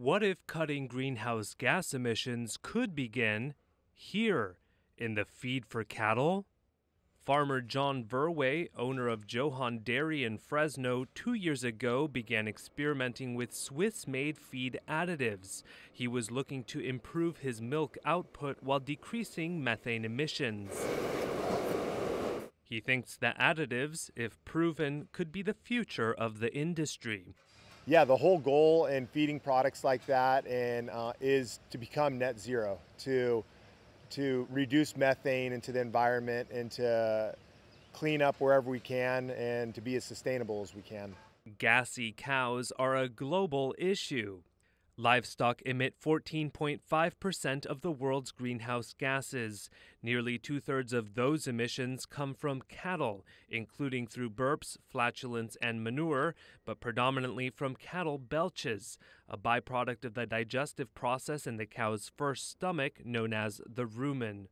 What if cutting greenhouse gas emissions could begin here in the feed for cattle? Farmer John Verwey, owner of Johan Dairy in Fresno, two years ago began experimenting with Swiss made feed additives. He was looking to improve his milk output while decreasing methane emissions. He thinks the additives, if proven, could be the future of the industry yeah, the whole goal in feeding products like that and uh, is to become net zero, to to reduce methane into the environment and to clean up wherever we can and to be as sustainable as we can. Gassy cows are a global issue. Livestock emit 14.5% of the world's greenhouse gases. Nearly two thirds of those emissions come from cattle, including through burps, flatulence, and manure, but predominantly from cattle belches, a byproduct of the digestive process in the cow's first stomach known as the rumen.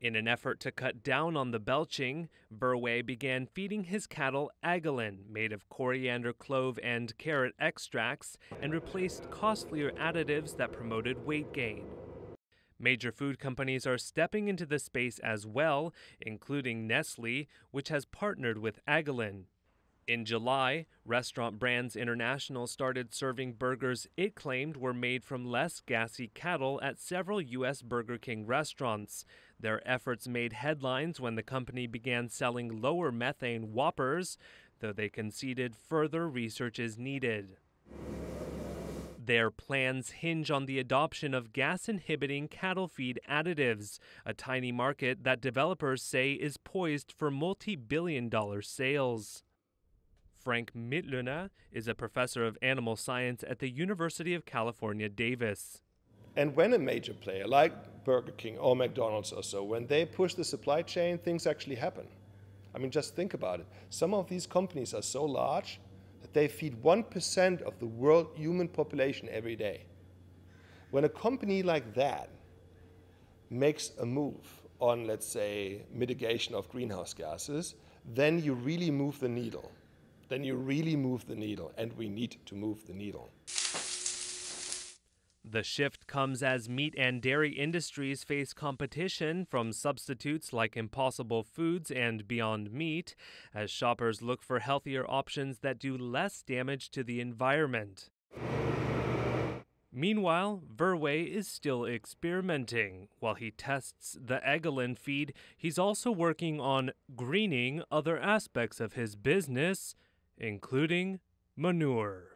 In an effort to cut down on the belching, Verwey began feeding his cattle Agolin, made of coriander, clove, and carrot extracts, and replaced costlier additives that promoted weight gain. Major food companies are stepping into the space as well, including Nestle, which has partnered with Agolin. In July, Restaurant Brands International started serving burgers it claimed were made from less gassy cattle at several U.S. Burger King restaurants. Their efforts made headlines when the company began selling lower methane Whoppers, though they conceded further research is needed. Their plans hinge on the adoption of gas inhibiting cattle feed additives, a tiny market that developers say is poised for multi billion dollar sales. Frank Mitloehner is a professor of animal science at the University of California, Davis. And when a major player like Burger King or McDonald's or so, when they push the supply chain, things actually happen. I mean, just think about it. Some of these companies are so large that they feed 1% of the world human population every day. When a company like that makes a move on, let's say, mitigation of greenhouse gases, then you really move the needle then you really move the needle, and we need to move the needle. The shift comes as meat and dairy industries face competition from substitutes like Impossible Foods and Beyond Meat, as shoppers look for healthier options that do less damage to the environment. Meanwhile, Verwey is still experimenting. While he tests the Agolin feed, he's also working on greening other aspects of his business including manure.